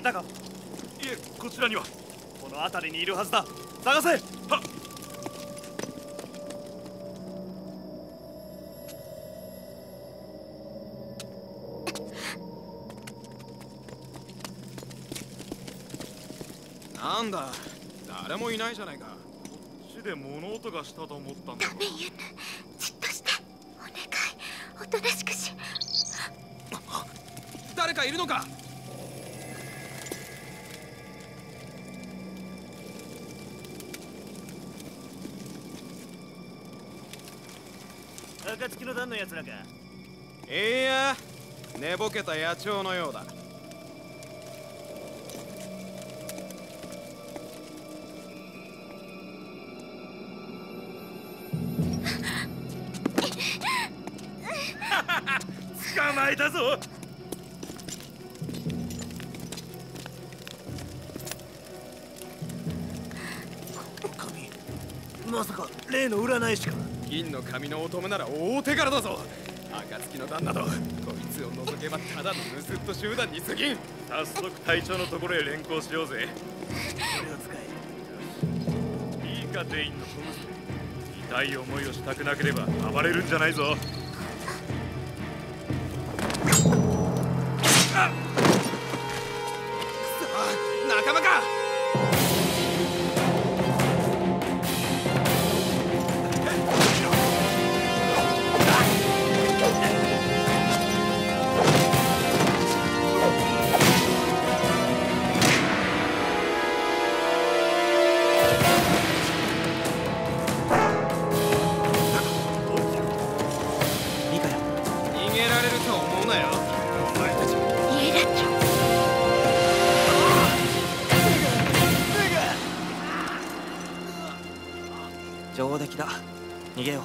いたか？いえこちらには。この辺りにいるはずだ。探せ！はっ。なんだ？誰もいないじゃないか。こっちで物音がしたと思ったんだダメユンじっとして。お願い。おとなしくし。誰かいるのか？暁の段のやつらか。いや寝ぼけた野鳥のようだ。捕まえたぞ。神まさか例の占い師か銀の髪の乙女なら大手柄だぞ。暁の旦那とこいつを除けばただの盗っ人集団に過ぎん。早速隊長のところへ連行しようぜ。これを使え。いいか全員の小娘痛い思いをしたくなければ暴れるんじゃないぞ逃げられると思うなよ。お前たち家だっちゃ上出来だ。逃げよう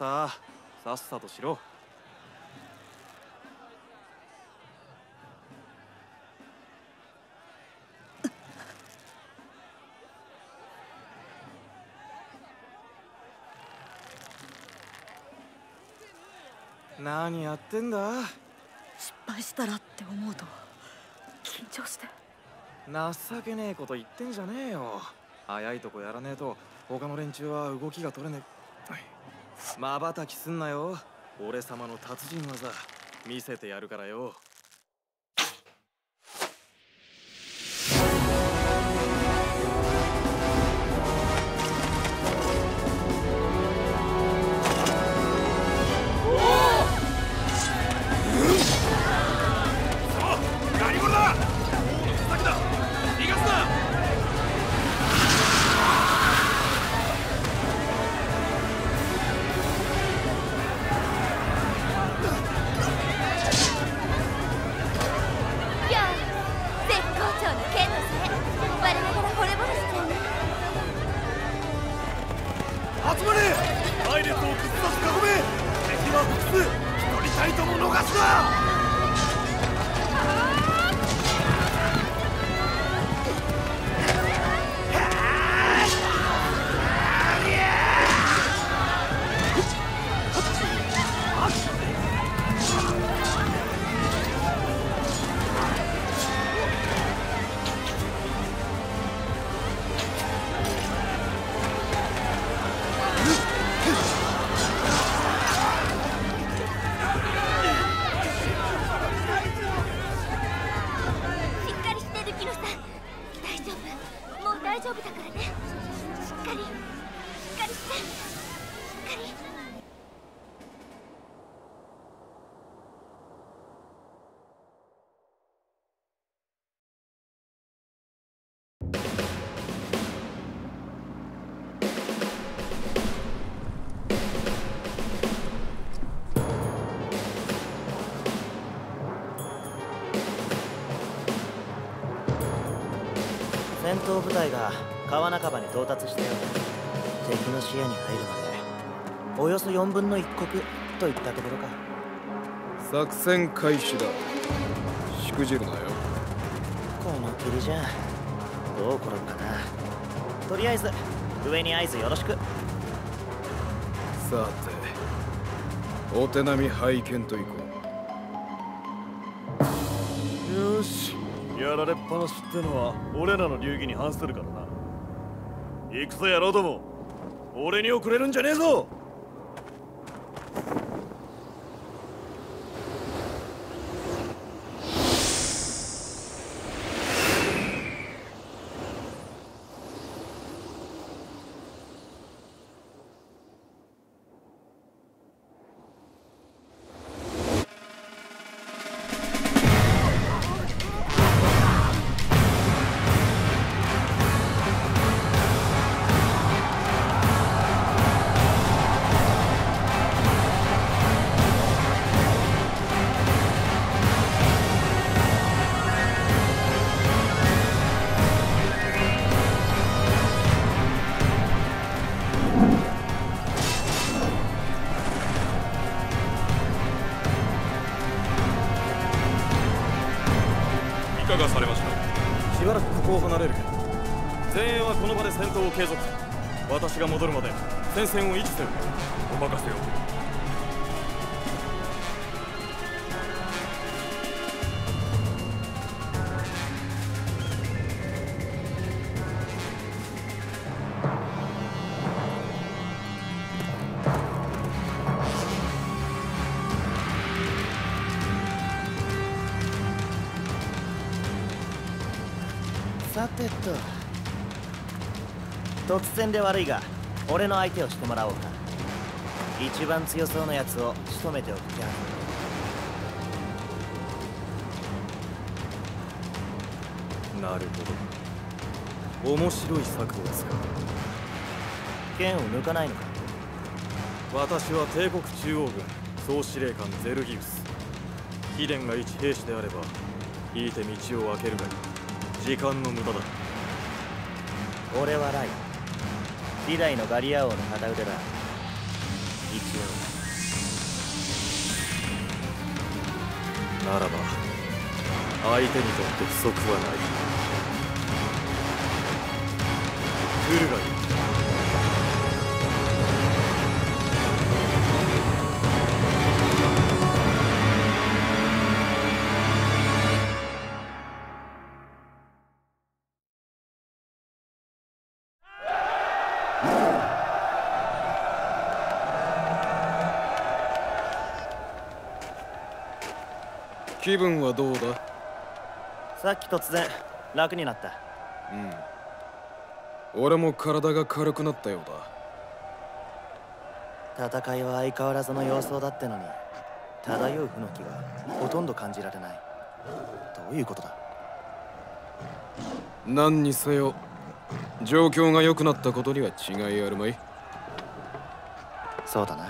した。さっさとしろ。何やってんだ？失敗したらって思うと緊張して。情けねえこと言ってんじゃねえよ。早いとこやらねえと他の連中は動きが取れねえまばたきすんなよ。俺様の達人技見せてやるからよ。人とも逃すな！闘部隊が川半ばに到達したよ敵の視野に入るまでおよそ4分の1国といったところか。作戦開始だ。しくじるなよ。この霧じゃどう転ぶかな。とりあえず上に合図よろしく。さてお手並み拝見といこよしやられっぱなしってのは俺らの流儀に反するからな。行くぞ野郎ども。俺に遅れるんじゃねえぞ。継続。私が戻るまで戦線を維持せよ。お任せをさてと。突然で悪いが俺の相手をしてもらおうか。一番強そうなやつを仕留めておくきゃなるほど。面白い策を使う剣を抜かないのか。私は帝国中央軍総司令官ゼルギウス。秘伝が一兵士であれば引いて道を開けるがいい。時間の無駄だ。俺はライ時代のガリア王の旗腕だ。一応。ならば相手にとって不足はない。来るがいい気分はどうだ？応さっき突然楽になった。俺も体が軽くなったようだ。戦いは相変わらずの様相だってのに漂う不の気がほとんど感じられない。どういうことだ？何にせよ状況が良くなったことには違いあるまい？そうだな。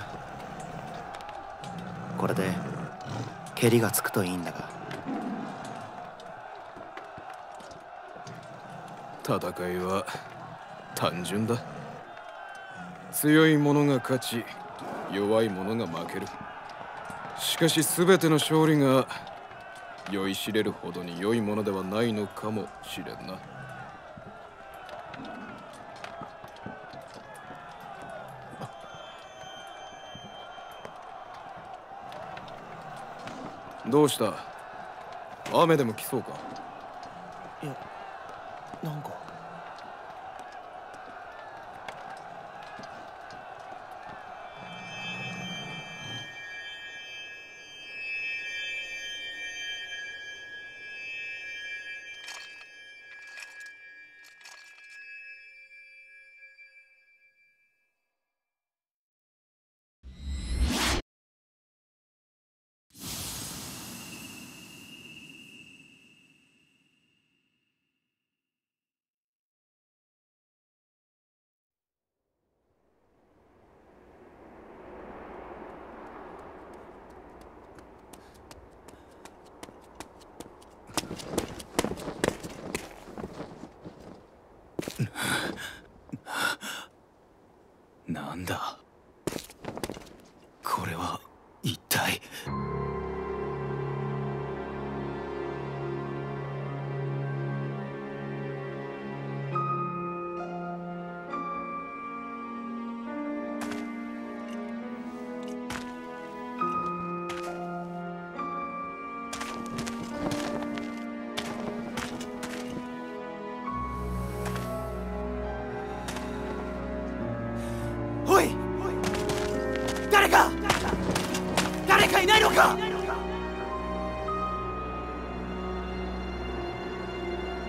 これで蹴りがつくといいんだが。戦いは単純だ。強い者が勝ち弱い者が負ける。しかし全ての勝利が酔いしれるほどに良いものではないのかもしれんな。どうした？雨でも来そうか？かいないのか？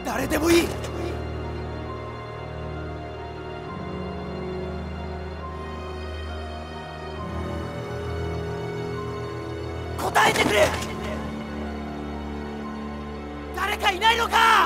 誰でもいい。答えてくれ。誰かいないのか？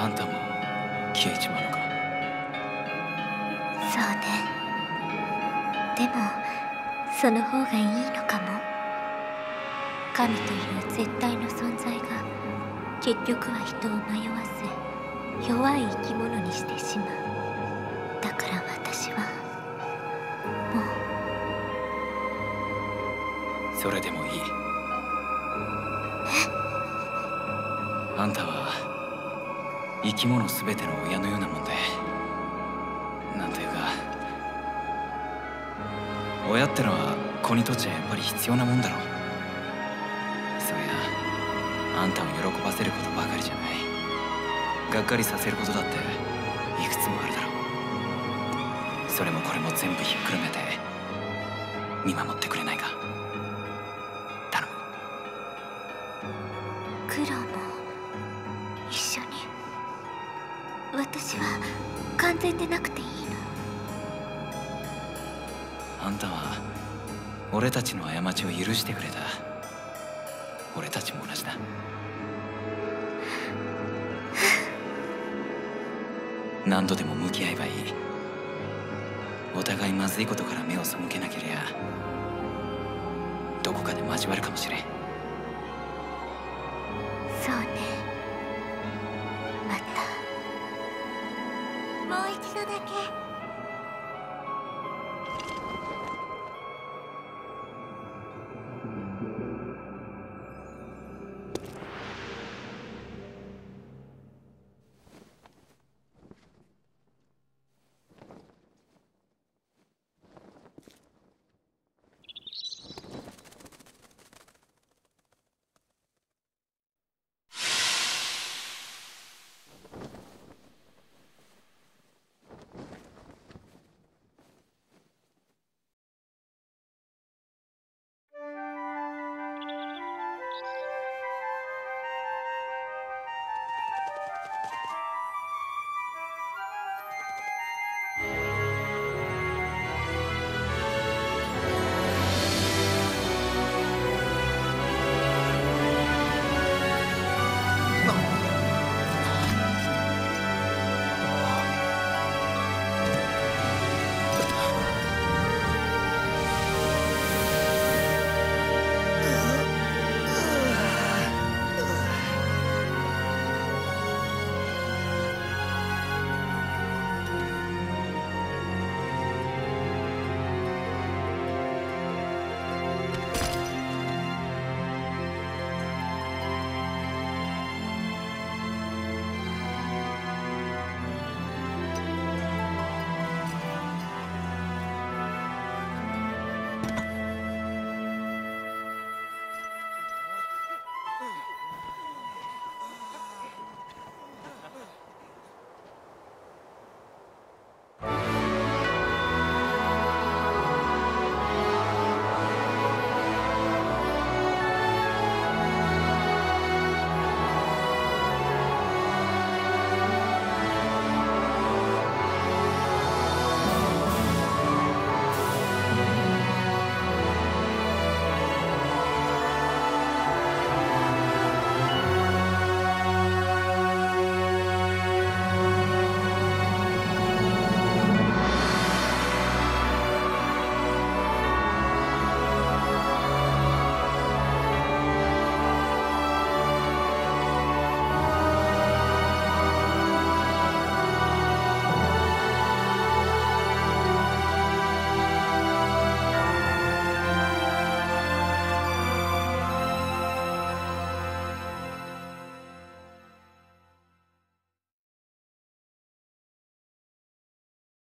あんたも消えちまうのか？そうね。でもその方がいいのかも。神という絶対の存在が結局は人を迷わせ弱い生き物にしてしまう。だから私はもう。それでもいいき物全ての親のようなもんで。なんというか親ってのは子にとっちゃやっぱり必要なもんだろう。そりゃあんたを喜ばせることばかりじゃない。がっかりさせることだっていくつもあるだろう。それもこれも全部ひっくるめて見守ってくれないか。でなくていいの？あんたは俺たちの過ちを許してくれた。俺たちも同じだ。何度でも向き合えばいい。お互いまずいことから目を背けなけりゃどこかで交わるかもしれん。そうね。